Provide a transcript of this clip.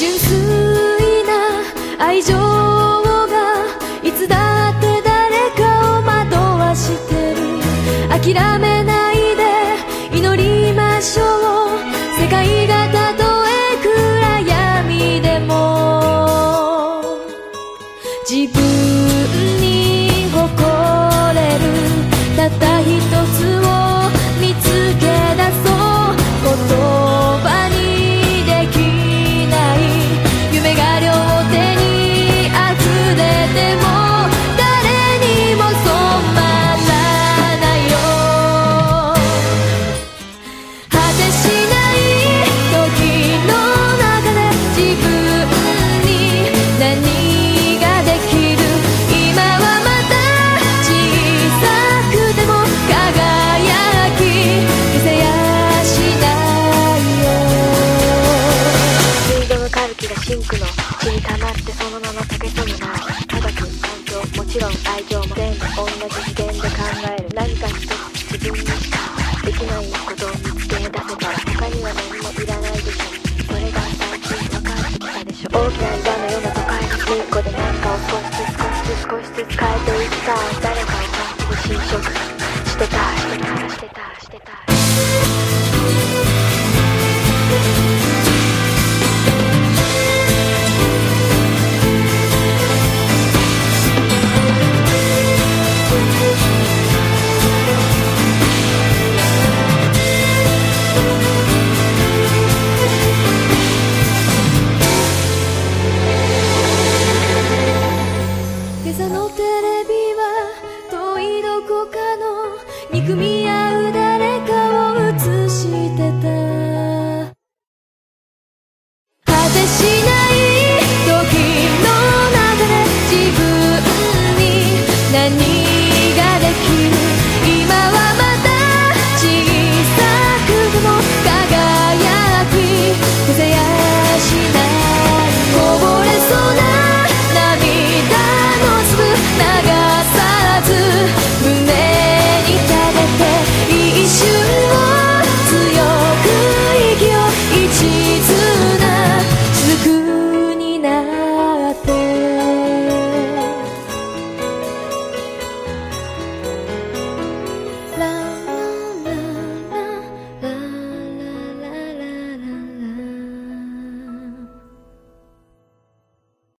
純粋な愛情がいつだって誰かを惑わしてる。諦めちろん愛情も全部同じ視点で考える。何か一つ自分にしかできないことを見つけ出せたら他には何もいらないでしょ。それが最近分かってきたでしょ大きな岩のような都会の隅っこで何かを少しずつ少しずつ少しずつ変えていきた。い誰かを感じる侵食してたしてたしてた憎み合うだ